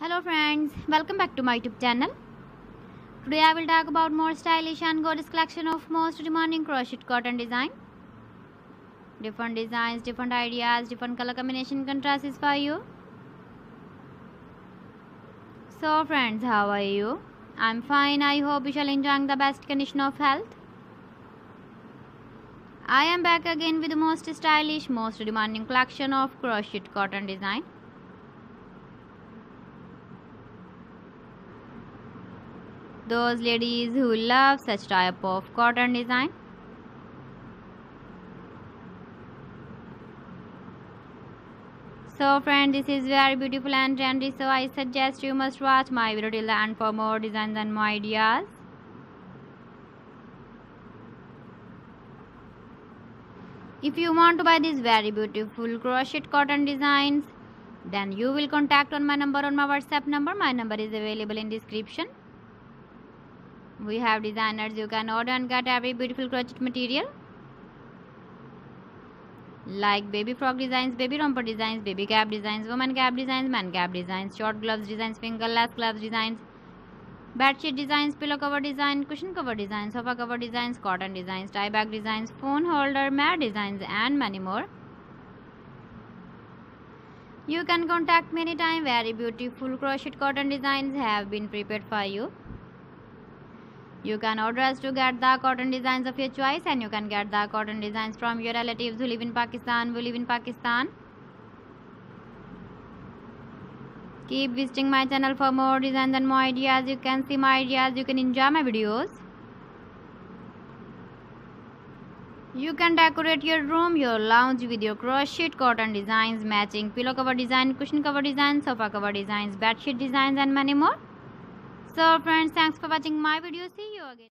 Hello friends, welcome back to my YouTube channel. Today I will talk about more stylish and gorgeous collection of most demanding crochet cotton design. Different designs, different ideas, different color combination contrasts for you. So friends, how are you? I'm fine. I hope you shall enjoying the best condition of health. I am back again with the most stylish, most demanding collection of crochet cotton design. Those ladies who love such type of cotton design. So friend this is very beautiful and trendy. So i suggest you must watch my video till the end for more designs and more ideas. If you want to buy these very beautiful crochet cotton designs then you will contact on my number on my whatsapp number. My number is available in description we have designers you can order and get every beautiful crochet material like baby frock designs, baby romper designs, baby cap designs, woman cap designs, man cap designs, short gloves designs, fingerless gloves designs, bedsheet designs, pillow cover design, cushion cover designs, sofa cover designs, cotton designs, tie bag designs, phone holder, mat designs and many more. You can contact me anytime. Very beautiful crochet cotton designs have been prepared for you. You can order us to get the cotton designs of your choice and you can get the cotton designs from your relatives who live in Pakistan, who live in Pakistan. Keep visiting my channel for more designs and more ideas. You can see my ideas, you can enjoy my videos. You can decorate your room, your lounge with your crochet cotton designs, matching pillow cover design, cushion cover designs, sofa cover designs, bedsheet designs and many more. So friends, thanks for watching my video. See you again.